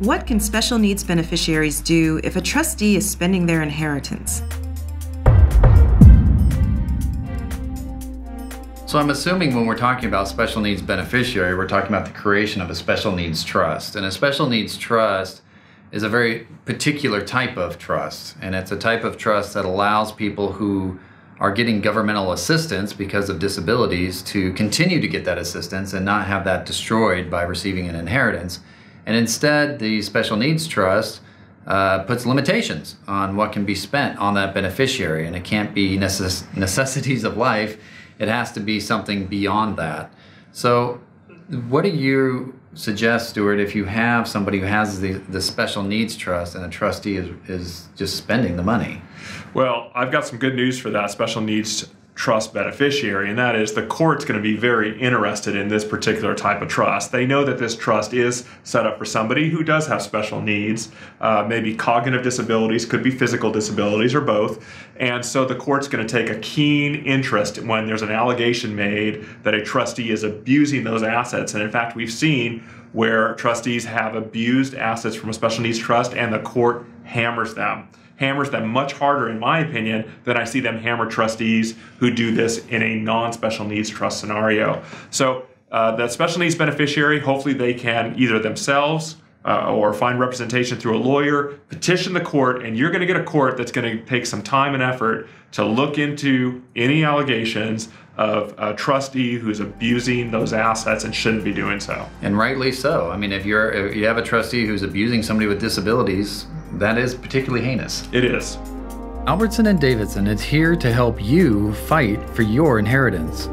What can special needs beneficiaries do if a trustee is spending their inheritance? So I'm assuming when we're talking about special needs beneficiary, we're talking about the creation of a special needs trust. And a special needs trust is a very particular type of trust. And it's a type of trust that allows people who are getting governmental assistance because of disabilities to continue to get that assistance and not have that destroyed by receiving an inheritance. And instead, the Special Needs Trust uh, puts limitations on what can be spent on that beneficiary, and it can't be necess- necessities of life. It has to be something beyond that. So, what do you suggest, Stewart, if you have somebody who has the, the special needs trust and a trustee is, is just spending the money? Well, I've got some good news for that special needs trust beneficiary, and that is the court's going to be very interested in this particular type of trust. They know that this trust is set up for somebody who does have special needs, uh, maybe cognitive disabilities, could be physical disabilities, or both. And so the court's going to take a keen interest when there's an allegation made that a trustee is abusing those assets. And in fact, we've seen where trustees have abused assets from a special needs trust and the court hammers them hammers them much harder, in my opinion, than I see them hammer trustees who do this in a non special needs trust scenario. So, uh, the special needs beneficiary, hopefully, they can either themselves uh, or find representation through a lawyer, petition the court, and you're going to get a court that's going to take some time and effort to look into any allegations of a trustee who's abusing those assets and shouldn't be doing so. And rightly so. I mean, if you're if you have a trustee who's abusing somebody with disabilities, that is particularly heinous. It is. Albertson and Davidson is here to help you fight for your inheritance.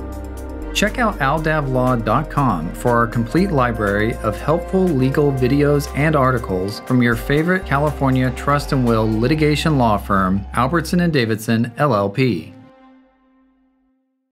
Check out aldavlaw.com for our complete library of helpful legal videos and articles from your favorite California trust and will litigation law firm, Albertson and Davidson LLP.